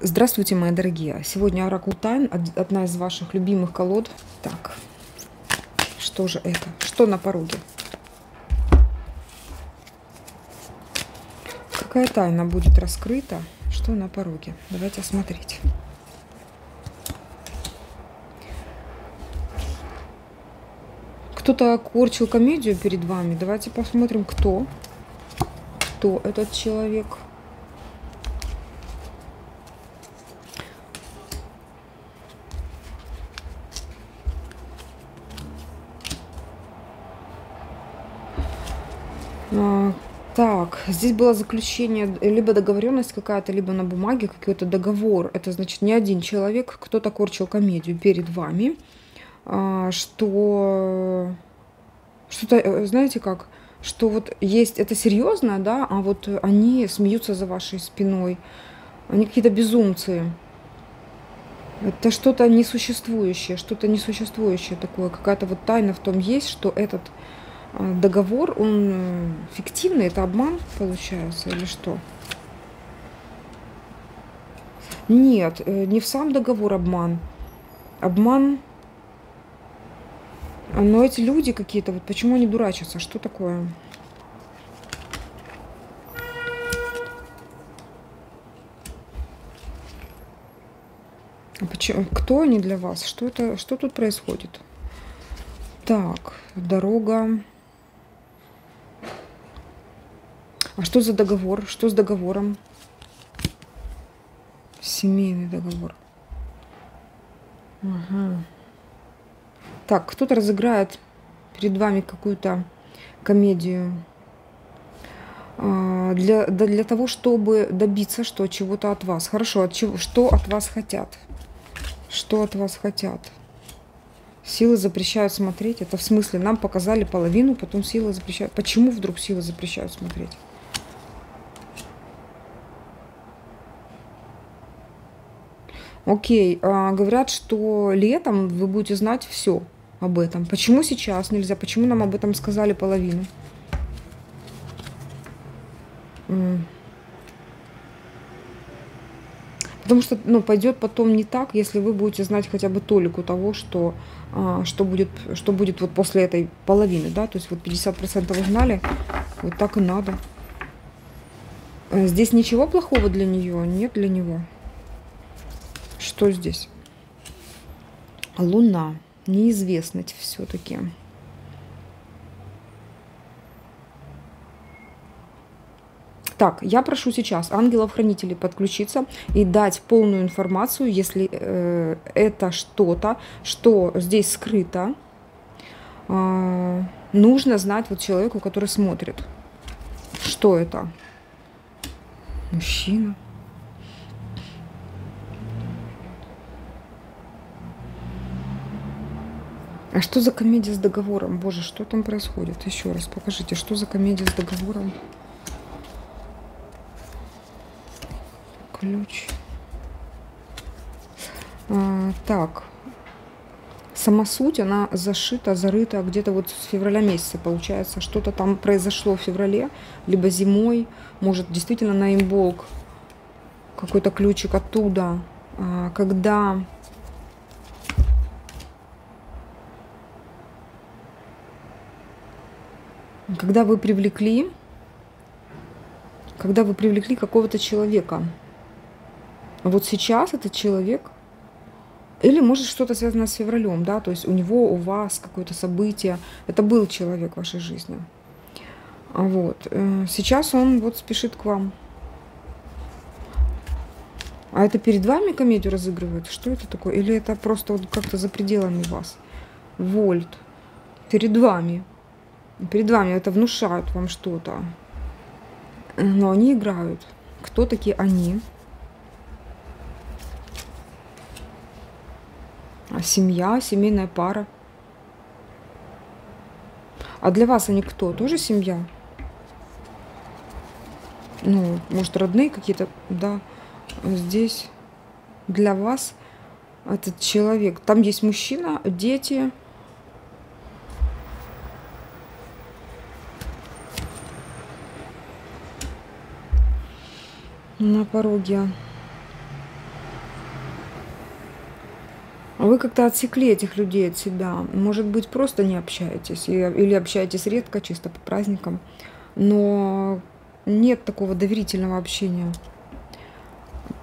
Здравствуйте, мои дорогие. Сегодня Оракул Тайн, одна из ваших любимых колод. Так, что же это? Что на пороге? Какая тайна будет раскрыта? Что на пороге? Давайте смотреть. Кто-то корчил комедию перед вами. Давайте посмотрим, кто. Кто этот человек. А, так, здесь было заключение, либо договоренность какая-то, либо на бумаге какой-то договор. Это значит не один человек, кто-то корчил комедию перед вами, а, что что-то, э, знаете как, что вот есть это серьезно, да, а вот они смеются за вашей спиной, они какие-то безумцы. Это что-то несуществующее, что-то несуществующее такое, какая-то вот тайна в том есть, что этот договор, он э, фиктивный, это обман получается или что? Нет, э, не в сам договор обман. Обман... Но эти люди какие-то, вот почему они дурачатся? Что такое? А почему, кто они для вас? Что это, что тут происходит? Так, дорога. А что за договор? Что с договором? Семейный договор. Ага. Так, кто-то разыграет перед вами какую-то комедию а, для, для того, чтобы добиться что чего-то от вас. Хорошо, от чего, что от вас хотят? Что от вас хотят? Силы запрещают смотреть. Это в смысле, нам показали половину, потом силы запрещают. Почему вдруг силы запрещают смотреть? Окей, а, говорят, что летом вы будете знать все об этом. Почему сейчас нельзя? Почему нам об этом сказали половину? Потому что ну, пойдет потом не так, если вы будете знать хотя бы толику того, что, а, что, будет, что будет вот после этой половины. Да? То есть вот 50% узнали, вот так и надо. Э, здесь ничего плохого для нее, нет для него. Что здесь? Луна. Неизвестность все-таки. Так, я прошу сейчас ангелов-хранителей подключиться и дать полную информацию, если э, это что-то, что здесь скрыто, э, нужно знать вот человеку, который смотрит. Что это? Мужчина. А что за комедия с договором? Боже, что там происходит? Еще раз покажите, что за комедия с договором? Ключ. А, так. Сама суть, она зашита, зарыта где-то вот с февраля месяца, получается. Что-то там произошло в феврале, либо зимой. Может, действительно на имболк какой-то ключик оттуда. А, когда когда вы привлекли, когда вы привлекли какого-то человека, вот сейчас этот человек, или может что-то связано с февралем, да, то есть у него, у вас какое-то событие, это был человек в вашей жизни. Вот. Э, сейчас он вот спешит к вам. А это перед вами комедию разыгрывают? Что это такое? Или это просто вот как-то за пределами вас? Вольт. Перед вами перед вами это внушают вам что-то. Но они играют. Кто такие они? А семья, семейная пара. А для вас они кто? Тоже семья? Ну, может, родные какие-то, да. Здесь для вас этот человек. Там есть мужчина, дети, на пороге. Вы как-то отсекли этих людей от себя. Может быть, просто не общаетесь или общаетесь редко, чисто по праздникам. Но нет такого доверительного общения.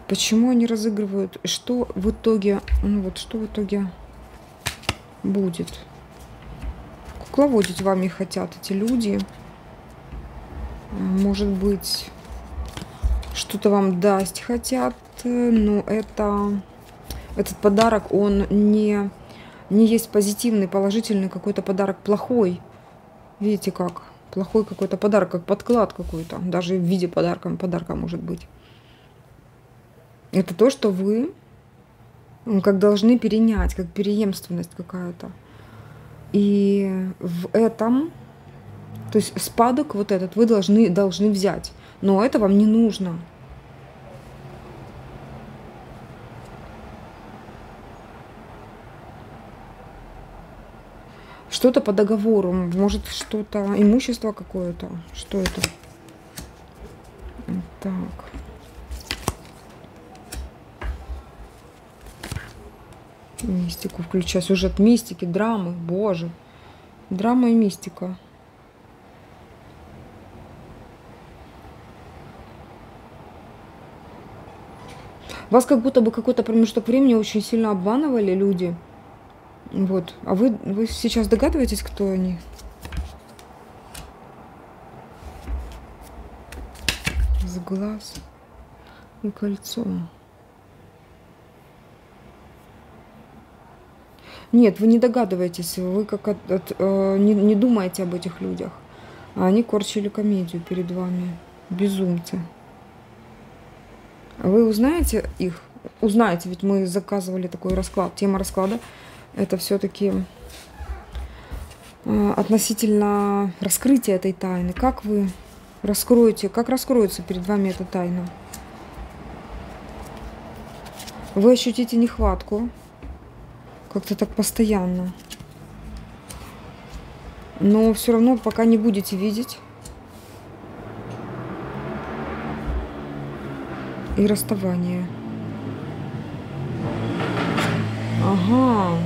Почему они разыгрывают? Что в итоге, ну вот что в итоге будет? Кукловодить вами хотят эти люди. Может быть, что-то вам дасть хотят, но это этот подарок, он не, не есть позитивный, положительный какой-то подарок плохой. Видите как? Плохой какой-то подарок, как подклад какой-то. Даже в виде подарка, подарка может быть. Это то, что вы как должны перенять, как преемственность какая-то. И в этом, то есть спадок вот этот вы должны, должны взять. Но это вам не нужно. Что-то по договору, может что-то, имущество какое-то. Что это? Так. Мистику включая. Сюжет мистики, драмы. Боже. Драма и мистика. Вас как будто бы какой-то промежуток времени очень сильно обманывали люди. Вот. А вы, вы сейчас догадываетесь, кто они? С глаз и кольцо. Нет, вы не догадываетесь, вы как от, от, э, не, не думаете об этих людях. А они корчили комедию перед вами. Безумцы. Вы узнаете их? Узнаете, ведь мы заказывали такой расклад. Тема расклада это все-таки э, относительно раскрытия этой тайны. Как вы раскроете, как раскроется перед вами эта тайна? Вы ощутите нехватку, как-то так постоянно. Но все равно пока не будете видеть. И расставание. Ага.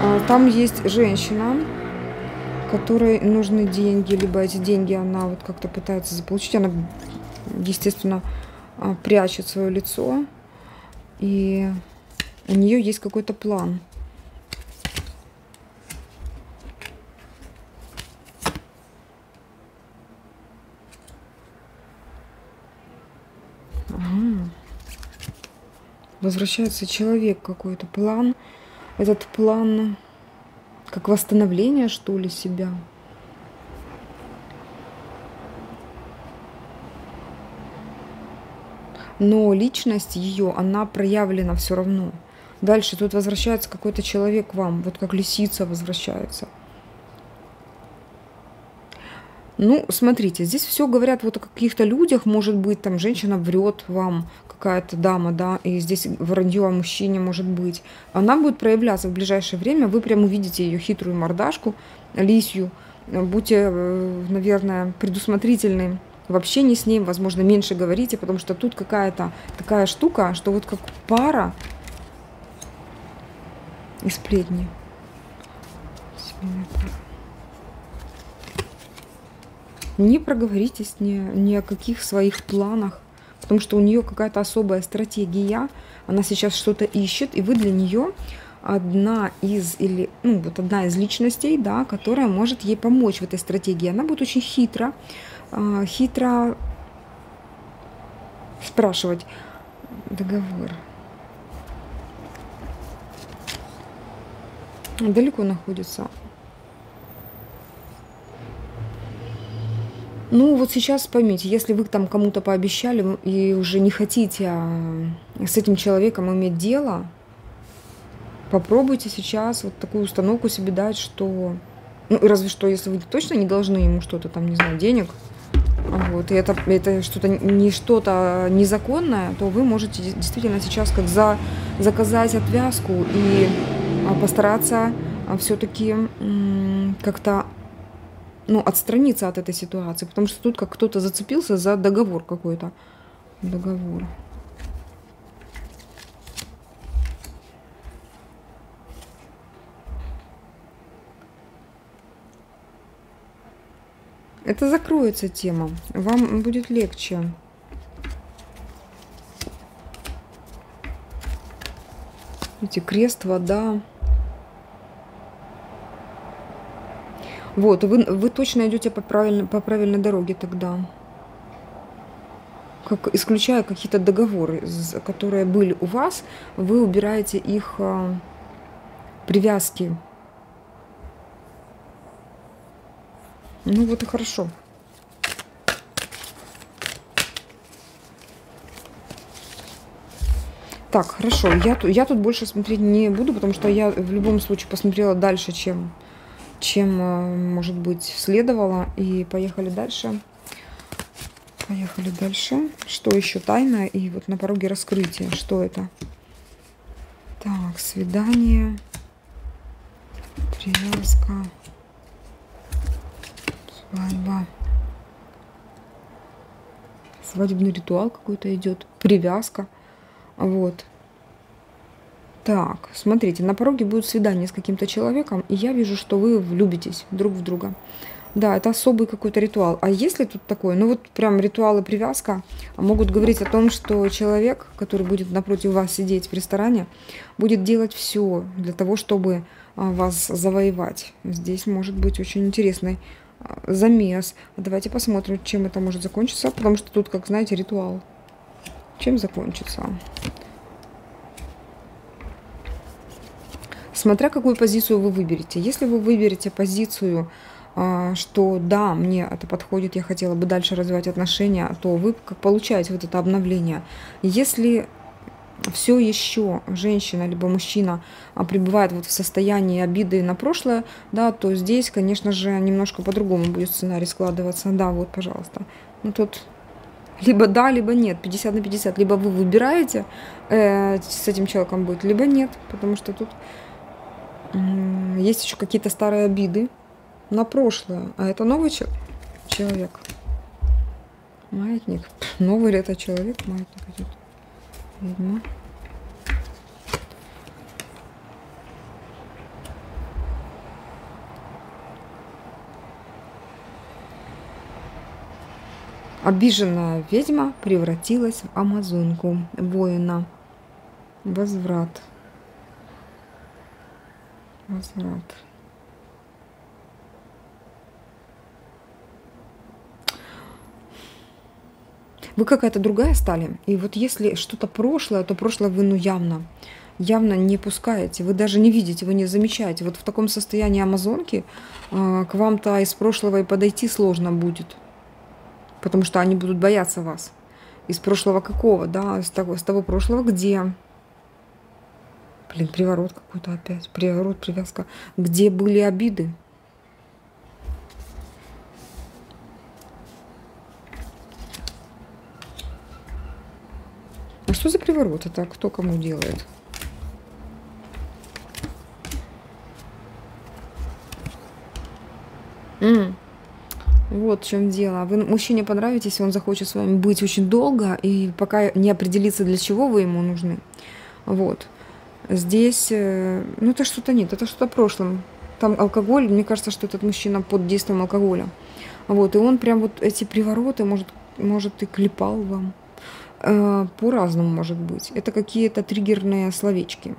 А, там есть женщина, которой нужны деньги, либо эти деньги она вот как-то пытается заполучить. Она, естественно, а, прячет свое лицо, и у нее есть какой-то план. Ага. Возвращается человек какой-то план этот план как восстановление, что ли, себя. Но личность ее, она проявлена все равно. Дальше тут возвращается какой-то человек вам, вот как лисица возвращается. Ну, смотрите, здесь все говорят вот о каких-то людях, может быть, там женщина врет вам, какая-то дама, да, и здесь вранье о мужчине может быть. Она будет проявляться в ближайшее время, вы прям увидите ее хитрую мордашку, лисью. Будьте, э, наверное, предусмотрительны в общении с ним, возможно, меньше говорите, потому что тут какая-то такая штука, что вот как пара и сплетни. Семейная пара. Не проговоритесь ни, ни о каких своих планах, потому что у нее какая-то особая стратегия, она сейчас что-то ищет, и вы для нее одна из или ну вот одна из личностей, да, которая может ей помочь в этой стратегии. Она будет очень хитро, э, хитро спрашивать договор. Далеко находится. Ну, вот сейчас поймите, если вы там кому-то пообещали и уже не хотите а, с этим человеком иметь дело, попробуйте сейчас вот такую установку себе дать, что... Ну, разве что, если вы точно не должны ему что-то там, не знаю, денег, вот, и это, это что-то не что-то незаконное, то вы можете действительно сейчас как за, заказать отвязку и а, постараться а, все-таки как-то ну, отстраниться от этой ситуации, потому что тут как кто-то зацепился за договор какой-то. договор. Это закроется тема. Вам будет легче. Видите, крест, вода. Вот, вы, вы точно идете по правильной, по правильной дороге тогда. Как, исключая какие-то договоры, которые были у вас, вы убираете их а, привязки. Ну вот и хорошо. Так, хорошо. Я, я тут больше смотреть не буду, потому что я в любом случае посмотрела дальше, чем, чем э, может быть, следовало. И поехали дальше. Поехали дальше. Что еще тайна? И вот на пороге раскрытия. Что это? Так, свидание. Привязка. Свадьба. Свадебный ритуал какой-то идет. Привязка. Вот. Так, смотрите, на пороге будет свидание с каким-то человеком, и я вижу, что вы влюбитесь друг в друга. Да, это особый какой-то ритуал. А если тут такое, ну вот прям ритуал и привязка могут говорить о том, что человек, который будет напротив вас сидеть в ресторане, будет делать все для того, чтобы а, вас завоевать. Здесь может быть очень интересный а, замес. Давайте посмотрим, чем это может закончиться, потому что тут, как знаете, ритуал чем закончится. Смотря какую позицию вы выберете. Если вы выберете позицию, а, что да, мне это подходит, я хотела бы дальше развивать отношения, то вы как получаете вот это обновление. Если все еще женщина либо мужчина а, пребывает вот в состоянии обиды на прошлое, да, то здесь, конечно же, немножко по-другому будет сценарий складываться. Да, вот, пожалуйста. Ну тут либо да, либо нет, 50 на 50. Либо вы выбираете э, с этим человеком быть, либо нет. Потому что тут есть еще какие-то старые обиды на прошлое. А это новый че человек. Маятник. Новый ли это человек? Маятник идет. Видно. Обиженная ведьма превратилась в амазонку воина. Возврат. Возврат. Вы какая-то другая стали. И вот если что-то прошлое, то прошлое вы ну явно, явно не пускаете. Вы даже не видите, вы не замечаете. Вот в таком состоянии амазонки э, к вам-то из прошлого и подойти сложно будет потому что они будут бояться вас. Из прошлого какого, да, с того, с того прошлого, где... Блин, приворот какой-то опять, приворот, привязка. Где были обиды? А что за приворот? Это кто кому делает? Mm. Вот в чем дело. Вы мужчине понравитесь, он захочет с вами быть очень долго, и пока не определится, для чего вы ему нужны. Вот. Здесь, э, ну это что-то нет, это что-то прошлым. Там алкоголь, мне кажется, что этот мужчина под действием алкоголя. Вот, и он прям вот эти привороты, может, может и клепал вам. Э, по-разному может быть. Это какие-то триггерные словечки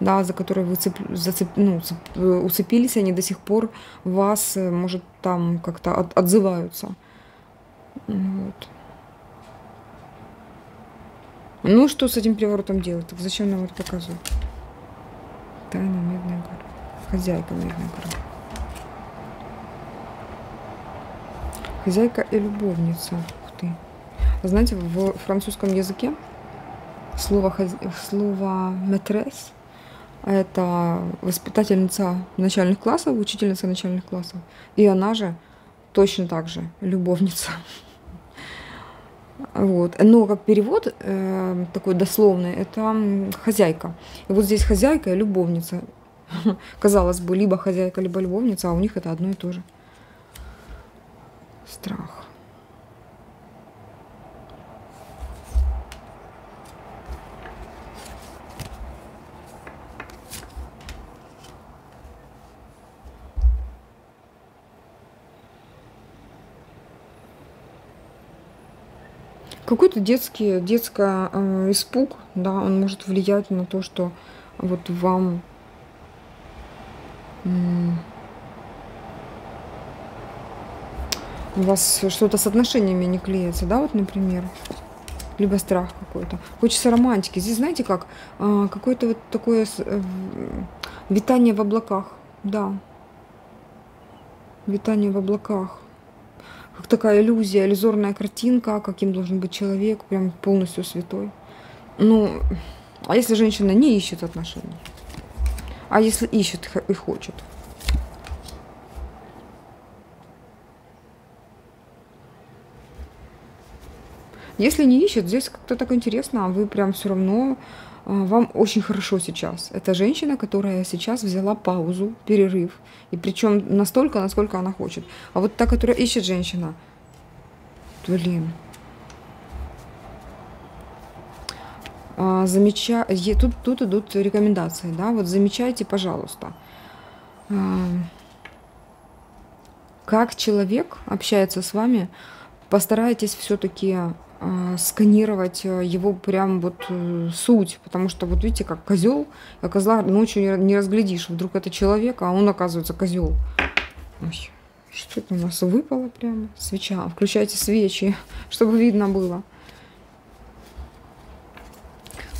да, за которые вы цеп, зацеп, ну, цеп, э, уцепились, они до сих пор вас, может, там как-то от, отзываются. Вот. Ну, что с этим приворотом делать? Так зачем нам это показывать? Тайна Медная гора. Хозяйка Медной горы. Хозяйка и любовница. Ух ты. Знаете, в французском языке слово, слово «метрес» Это воспитательница начальных классов, учительница начальных классов. И она же точно так же любовница. Вот. Но как перевод э, такой дословный, это хозяйка. И вот здесь хозяйка и любовница. Казалось бы, либо хозяйка, либо любовница, а у них это одно и то же. Страх. Какой-то детский, детский э, испуг, да, он может влиять на то, что вот вам у вас что-то с отношениями не клеится, да, вот, например, либо страх какой-то. Хочется романтики. Здесь, знаете, как а, какое-то вот такое э, витание в облаках, да, витание в облаках. Как такая иллюзия, иллюзорная картинка, каким должен быть человек, прям полностью святой. Ну, а если женщина не ищет отношений? А если ищет и хочет? Если не ищет, здесь как-то так интересно, а вы прям все равно, вам очень хорошо сейчас. Это женщина, которая сейчас взяла паузу, перерыв, и причем настолько, насколько она хочет. А вот та, которая ищет женщина, блин, а, замеча... тут, тут идут рекомендации, да, вот замечайте, пожалуйста, а, как человек общается с вами, постарайтесь все-таки а, сканировать э, его прям вот э, суть, потому что вот видите, как козел, а козла ночью не разглядишь, вдруг это человек, а он оказывается козел. Ой, что это у нас выпало прямо? Свеча. Включайте свечи, чтобы видно было.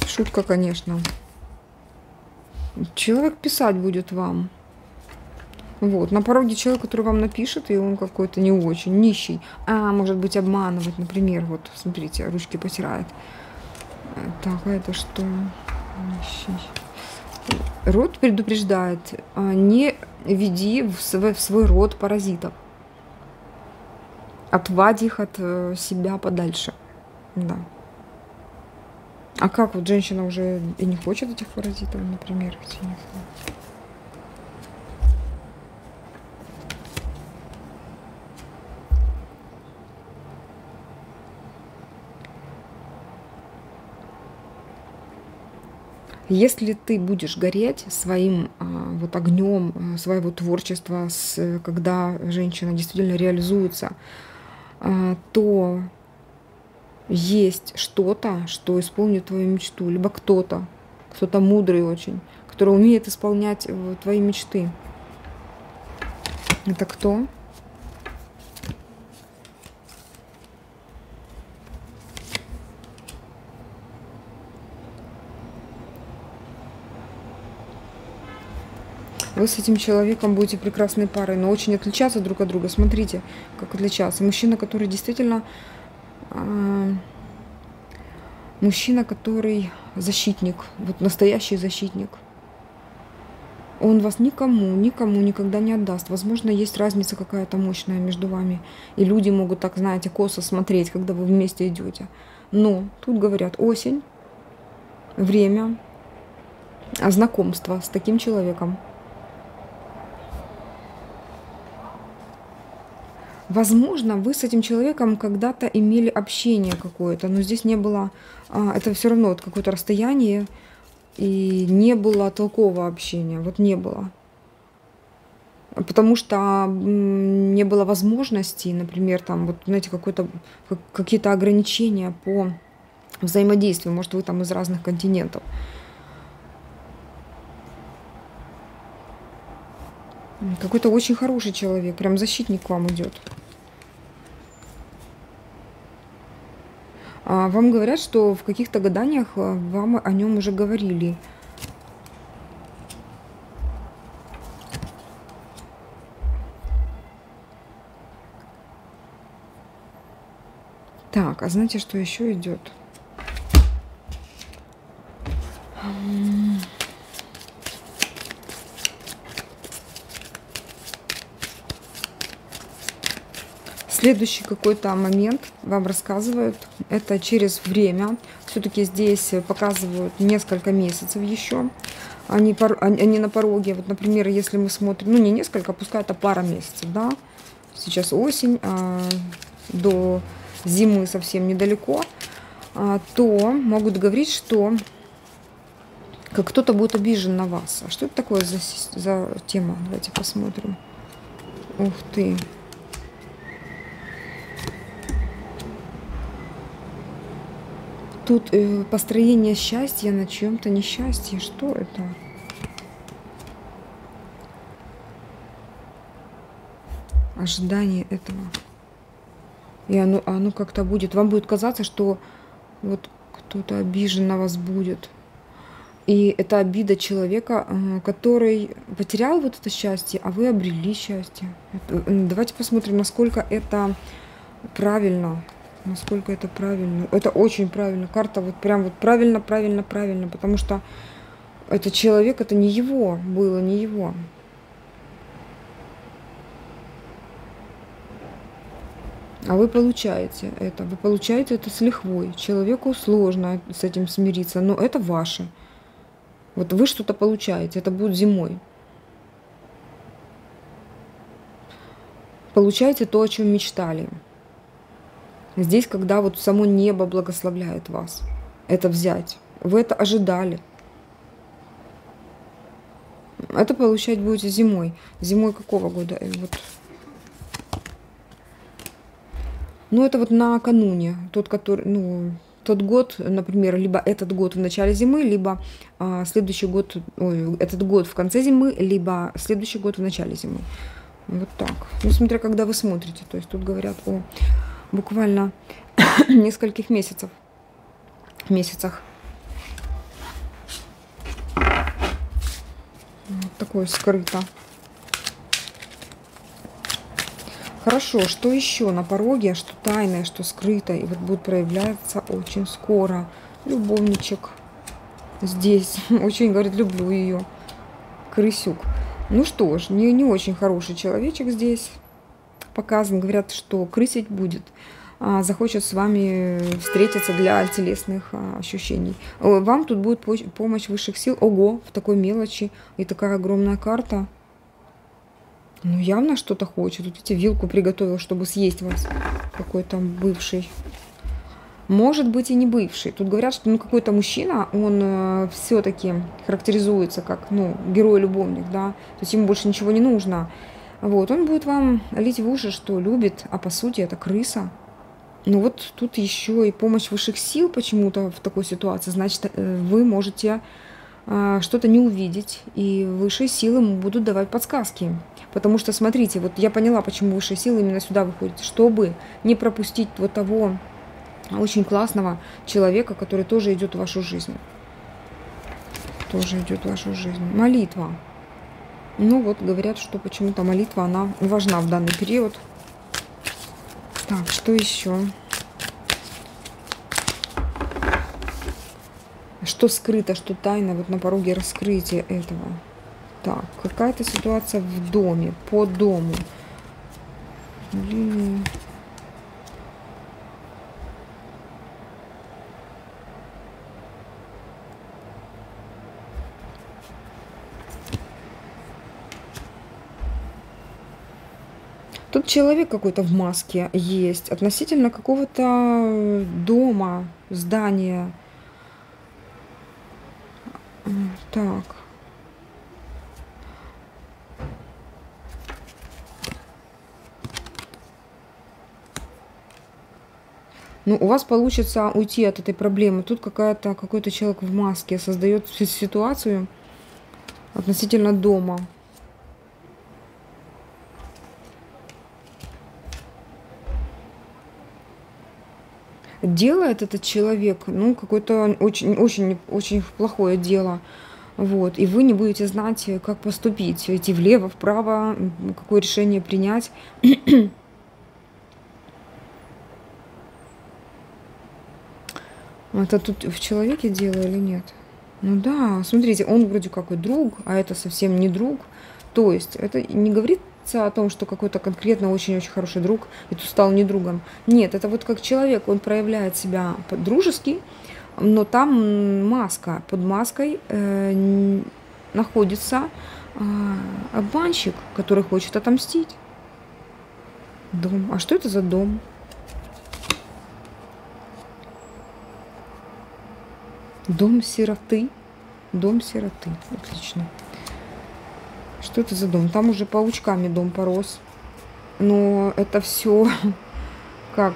Шутка, конечно. Человек писать будет вам. Вот. На пороге человек, который вам напишет, и он какой-то не очень, нищий. А, может быть, обманывать, например. Вот, смотрите, ручки потирает. Так, а это что? Нищий. Род предупреждает, а, не веди в свой, в свой род паразитов. Отвадь их от э, себя подальше. Да. А как вот женщина уже и не хочет этих паразитов, например, этих? Если ты будешь гореть своим а, вот огнем а, своего творчества, с, когда женщина действительно реализуется, а, то есть что-то, что исполнит твою мечту, либо кто-то, кто-то мудрый очень, который умеет исполнять э, твои мечты. Это кто? Вы с этим человеком будете прекрасной парой, но очень отличаться друг от друга. Смотрите, как отличаться. Мужчина, который действительно... Э, мужчина, который защитник, вот настоящий защитник. Он вас никому, никому никогда не отдаст. Возможно, есть разница какая-то мощная между вами. И люди могут так, знаете, косо смотреть, когда вы вместе идете. Но тут говорят осень, время, знакомство с таким человеком. Возможно, вы с этим человеком когда-то имели общение какое-то, но здесь не было, а, это все равно вот какое-то расстояние, и не было толкового общения, вот не было. Потому что не было возможности, например, там, вот, знаете, какое-то, какие-то ограничения по взаимодействию. Может, вы там из разных континентов. Какой-то очень хороший человек, прям защитник к вам идет. Вам говорят, что в каких-то гаданиях а, вам о нем уже говорили. Так, а знаете, что еще идет? Следующий какой-то момент вам рассказывают, это через время. Все-таки здесь показывают несколько месяцев еще. Они, они на пороге. Вот, например, если мы смотрим, ну не несколько, пускай это пара месяцев, да. Сейчас осень, а до зимы совсем недалеко, а, то могут говорить, что как кто-то будет обижен на вас. А что это такое за, за тема? Давайте посмотрим. Ух ты. Тут э, построение счастья на чем-то несчастье. Что это? Ожидание этого. И оно, оно как-то будет. Вам будет казаться, что вот кто-то обижен на вас будет. И это обида человека, э, который потерял вот это счастье, а вы обрели счастье. Давайте посмотрим, насколько это правильно насколько это правильно. Это очень правильно. Карта вот прям вот правильно, правильно, правильно. Потому что этот человек, это не его было, не его. А вы получаете это. Вы получаете это с лихвой. Человеку сложно с этим смириться, но это ваше. Вот вы что-то получаете. Это будет зимой. Получаете то, о чем мечтали. Здесь, когда вот само небо благословляет вас, это взять. Вы это ожидали. Это получать будете зимой. Зимой какого года? Э, вот. Ну, это вот накануне. Тот, который, ну, тот год, например, либо этот год в начале зимы, либо а, следующий год, ой, этот год в конце зимы, либо следующий год в начале зимы. Вот так. Ну, смотря когда вы смотрите. То есть тут говорят о буквально нескольких месяцев. Месяцах. Вот такое скрыто. Хорошо, что еще на пороге, что тайное, что скрыто, и вот будет проявляться очень скоро. Любовничек здесь. Очень, говорит, люблю ее. Крысюк. Ну что ж, не, не очень хороший человечек здесь показан, говорят, что крысить будет, а, захочет с вами встретиться для телесных а, ощущений. Э, вам тут будет помощь высших сил. Ого, в такой мелочи и такая огромная карта. Ну, явно что-то хочет. Вот эти вилку приготовил, чтобы съесть вас. Какой там бывший. Может быть и не бывший. Тут говорят, что ну, какой-то мужчина, он э, все-таки характеризуется как ну, герой-любовник, да. То есть ему больше ничего не нужно. Вот, он будет вам лить в уши, что любит, а по сути это крыса. Ну вот тут еще и помощь высших сил почему-то в такой ситуации. Значит, э, вы можете а, что-то не увидеть, и высшие силы будут давать подсказки. Потому что, смотрите, вот я поняла, почему высшие силы именно сюда выходят, чтобы не пропустить вот того очень классного человека, который тоже идет в вашу жизнь. Тоже идет в вашу жизнь. Молитва. Ну вот, говорят, что почему-то молитва, она важна в данный период. Так, что еще? Что скрыто, что тайно вот на пороге раскрытия этого. Так, какая-то ситуация в доме, по дому. Блин. Тут человек какой-то в маске есть относительно какого-то дома, здания. Так. Ну, у вас получится уйти от этой проблемы. Тут какая-то какой-то человек в маске создает ситуацию относительно дома. Делает этот человек, ну, какое-то очень, очень, очень плохое дело. Вот, и вы не будете знать, как поступить, идти влево, вправо, какое решение принять. Это тут в человеке дело или нет? Ну да, смотрите, он вроде какой друг, а это совсем не друг. То есть это не говорит о том, что какой-то конкретно очень-очень хороший друг, и тут стал не другом. Нет, это вот как человек, он проявляет себя дружески, но там маска. Под маской э, находится э, обманщик, который хочет отомстить. Дом. А что это за дом? Дом сироты. Дом сироты. Отлично. Что это за дом? Там уже паучками дом порос. Но это все как...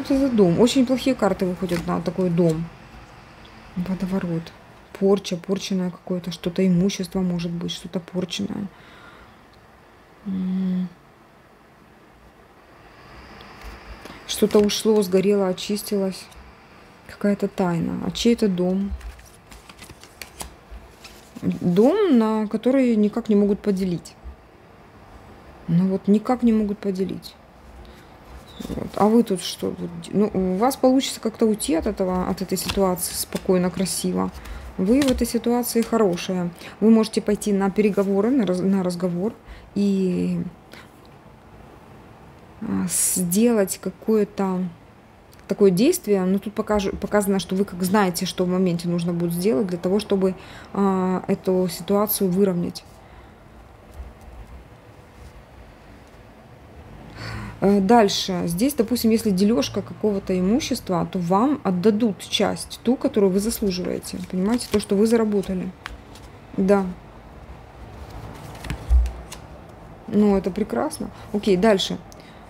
это за дом? Очень плохие карты выходят на такой дом. Водоворот. Порча, порченное какое-то, что-то имущество может быть, что-то порченное. Что-то ушло, сгорело, очистилось. Какая-то тайна. А чей это дом? Дом, на который никак не могут поделить. Ну вот никак не могут поделить. Вот. А вы тут что? Ну, у вас получится как-то уйти от этого, от этой ситуации спокойно, красиво. Вы в этой ситуации хорошая. Вы можете пойти на переговоры, на, раз, на разговор и а, сделать какое-то такое действие, но тут покаж, показано, что вы как знаете, что в моменте нужно будет сделать для того, чтобы э, эту ситуацию выровнять. Э, дальше. Здесь, допустим, если дележка какого-то имущества, то вам отдадут часть, ту, которую вы заслуживаете. Понимаете? То, что вы заработали. Да. Ну, это прекрасно. Окей, дальше.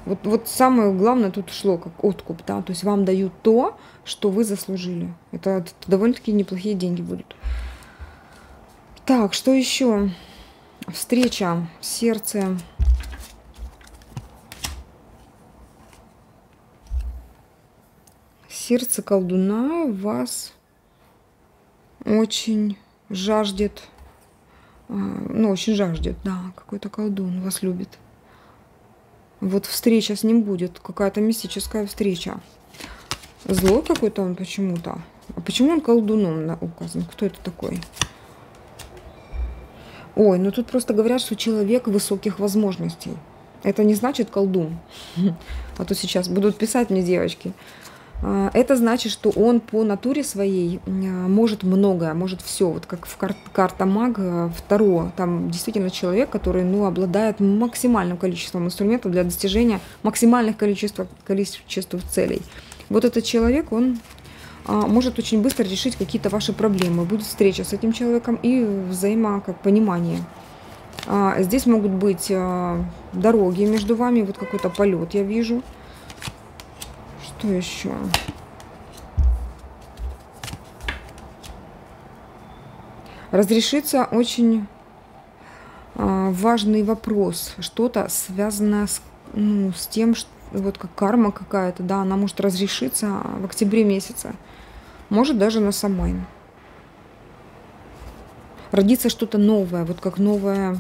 Вот, вот самое главное тут шло как откуп, да, то есть вам дают то, что вы заслужили. Это, это довольно-таки неплохие деньги будут. Так, что еще? Встреча, сердце, сердце колдуна вас очень жаждет, а, ну, очень жаждет, да, какой-то колдун вас любит. Вот встреча с ним будет, какая-то мистическая встреча. Злой какой-то он почему-то. А почему он колдуном указан? Кто это такой? Ой, ну тут просто говорят, что человек высоких возможностей. Это не значит колдун. А то сейчас будут писать мне девочки. А, это значит, что он по натуре своей а, может многое, может все. Вот как в кар карта мага второго. Там действительно человек, который ну, обладает максимальным количеством инструментов для достижения максимальных количеств, количеств целей. Вот этот человек, он а, может очень быстро решить какие-то ваши проблемы. Будет встреча с этим человеком и взаимопонимание. Здесь могут быть дороги между вами, вот какой-то полет я вижу. Что еще? Разрешится очень а, важный вопрос. Что-то связанное с, ну, с тем, что вот как карма какая-то, да, она может разрешиться в октябре месяце. Может даже на Самайн. Родится что-то новое, вот как новое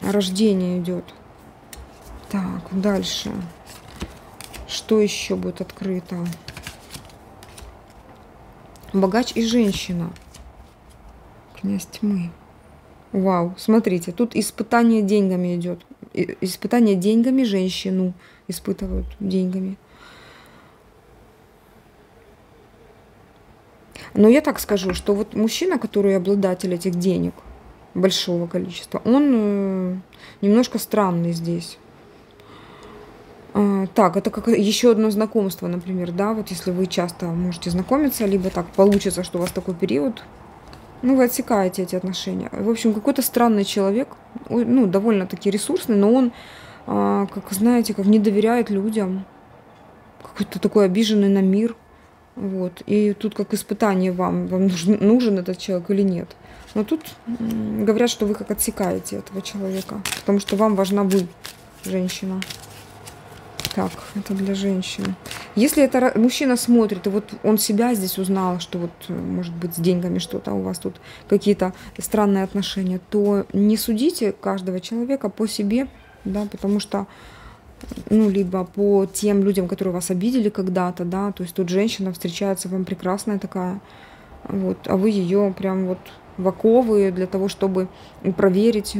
рождение идет. Так, дальше. Что еще будет открыто? Богач и женщина. Князь тьмы. Вау, смотрите, тут испытание деньгами идет. Испытание деньгами женщину испытывают деньгами. Но я так скажу, что вот мужчина, который обладатель этих денег, большого количества, он э, немножко странный здесь. А, так, это как еще одно знакомство, например, да, вот если вы часто можете знакомиться, либо так получится, что у вас такой период, ну, вы отсекаете эти отношения. В общем, какой-то странный человек, ну, довольно-таки ресурсный, но он, а, как знаете, как не доверяет людям, какой-то такой обиженный на мир, вот. И тут как испытание вам, вам нужен, нужен этот человек или нет. Но тут говорят, что вы как отсекаете этого человека, потому что вам важна вы, женщина. Так, это для женщин. Если это мужчина смотрит, и вот он себя здесь узнал, что вот, э, может быть, с деньгами что-то у вас тут какие-то странные отношения, то не судите каждого человека по себе, да, потому что ну, либо по тем людям, которые вас обидели когда-то, да, то есть тут женщина встречается вам прекрасная такая, вот, а вы ее прям вот в оковы для того, чтобы проверить,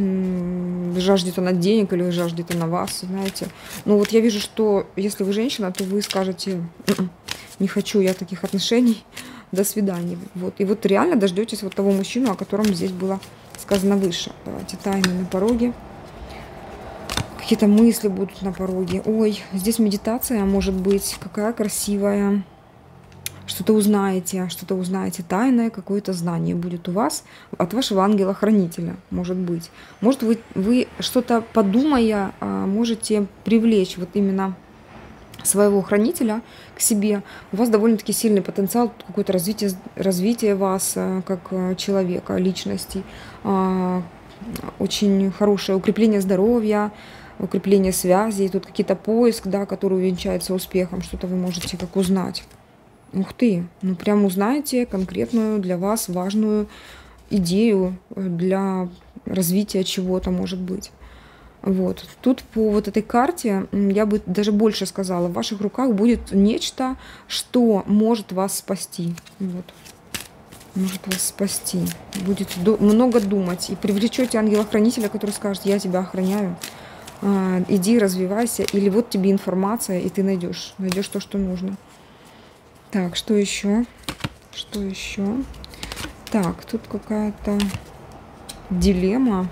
жаждет она денег или жаждет она вас, знаете. Ну вот я вижу, что если вы женщина, то вы скажете, «М-м, не хочу я таких отношений, до свидания. Вот. И вот реально дождетесь вот того мужчину, о котором здесь было сказано выше. Давайте тайны на пороге. Какие-то мысли будут на пороге. Ой, здесь медитация может быть. Какая красивая что-то узнаете, что-то узнаете тайное, какое-то знание будет у вас от вашего ангела-хранителя, может быть. Может, вы, вы что-то подумая, а, можете привлечь вот именно своего хранителя к себе, у вас довольно-таки сильный потенциал, какое-то развитие, развитие вас э, как человека, личности, а, очень хорошее укрепление здоровья, укрепление связей, тут какие-то поиск, да, который увенчается успехом, что-то вы можете как узнать. Ух ты, ну прям узнаете конкретную для вас важную идею для развития чего-то, может быть. Вот. Тут по вот этой карте я бы даже больше сказала, в ваших руках будет нечто, что может вас спасти. Вот. Может вас спасти. Будет много думать. И привлечете ангела-хранителя, который скажет, я тебя охраняю. А, иди, развивайся. Или вот тебе информация, и ты найдешь. Найдешь то, что нужно. Так, что еще? Что еще? Так, тут какая-то дилемма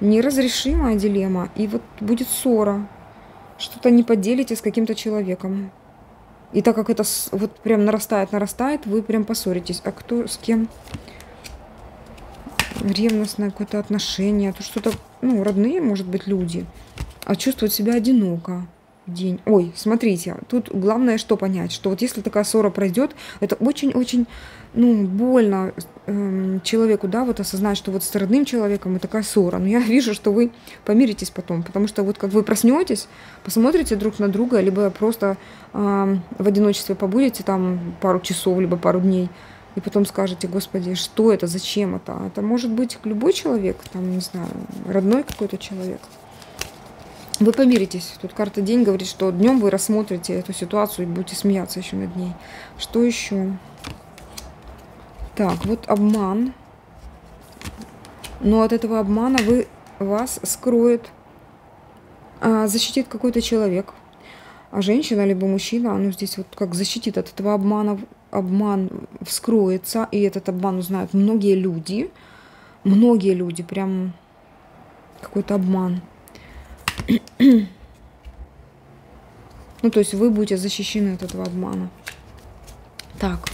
неразрешимая дилемма, и вот будет ссора, что-то не поделите с каким-то человеком. И так как это вот прям нарастает, нарастает, вы прям поссоритесь. А кто с кем? Ревностное какое-то отношение, то что-то, ну, родные, может быть, люди, а чувствуют себя одиноко день. Ой, смотрите, тут главное что понять, что вот если такая ссора пройдет, это очень-очень, ну, больно эм, человеку, да, вот осознать, что вот с родным человеком и такая ссора. Но я вижу, что вы помиритесь потом, потому что вот как вы проснетесь, посмотрите друг на друга, либо просто э, в одиночестве побудете там пару часов, либо пару дней, и потом скажете, господи, что это, зачем это? Это может быть любой человек, там, не знаю, родной какой-то человек. Вы помиритесь. Тут карта день говорит, что днем вы рассмотрите эту ситуацию и будете смеяться еще над ней. Что еще? Так, вот обман. Но от этого обмана вы, вас скроет, а, защитит какой-то человек. А женщина, либо мужчина, ну здесь вот как защитит от этого обмана, обман вскроется, и этот обман узнают многие люди. Многие люди, прям какой-то обман. Ну, то есть вы будете защищены от этого обмана. Так.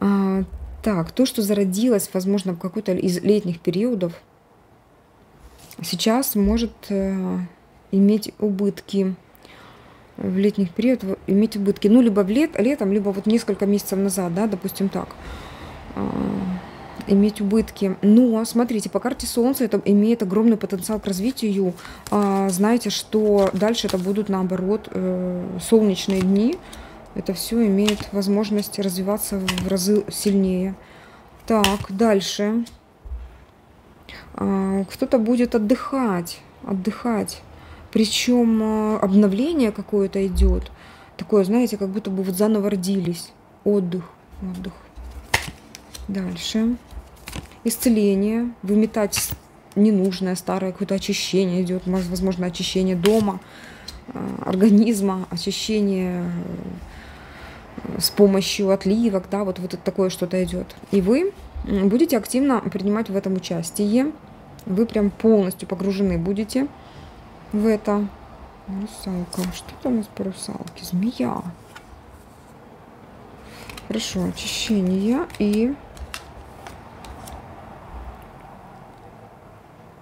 А, так, то, что зародилось, возможно, в какой-то из летних периодов, сейчас может э, иметь убытки в летних период иметь убытки. Ну, либо в лет, летом, либо вот несколько месяцев назад, да, допустим так, а, иметь убытки. Но, смотрите, по карте Солнца это имеет огромный потенциал к развитию. А, знаете, что дальше это будут, наоборот, э, солнечные дни. Это все имеет возможность развиваться в разы сильнее. Так, дальше. А, кто-то будет отдыхать, отдыхать. Причем э, обновление какое-то идет. Такое, знаете, как будто бы вот заново родились. Отдых, отдых. Дальше. Исцеление. Выметать ненужное, старое, какое-то очищение идет. Возможно, очищение дома, э, организма, очищение э, с помощью отливок, да, вот, вот такое что-то идет. И вы будете активно принимать в этом участие. Вы прям полностью погружены будете в это. Русалка. Что там по русалке? Змея. Хорошо, очищение и...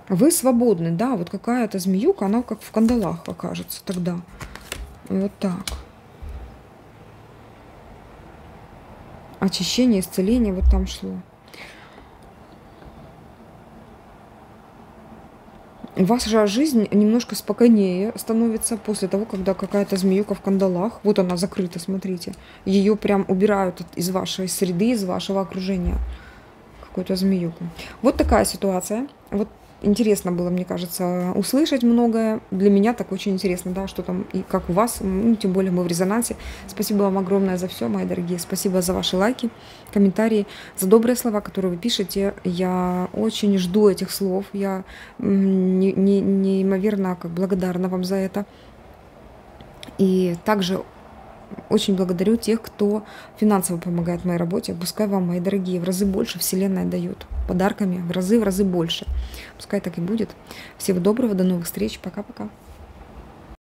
Вы свободны, да, вот какая-то змеюка, она как в кандалах окажется тогда. Вот так. Очищение, исцеление вот там шло. Ваша жизнь немножко спокойнее становится после того, когда какая-то змеюка в кандалах, вот она закрыта, смотрите, ее прям убирают из вашей среды, из вашего окружения, какую-то змеюку. Вот такая ситуация. Вот интересно было, мне кажется, услышать многое. Для меня так очень интересно, да, что там и как у вас, ну, тем более мы в резонансе. Спасибо вам огромное за все, мои дорогие. Спасибо за ваши лайки, комментарии, за добрые слова, которые вы пишете. Я очень жду этих слов. Я не, не, неимоверно как благодарна вам за это. И также очень благодарю тех, кто финансово помогает моей работе. Пускай вам, мои дорогие, в разы больше Вселенная дает подарками, в разы, в разы больше. Пускай так и будет. Всего доброго, до новых встреч. Пока-пока.